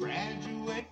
graduate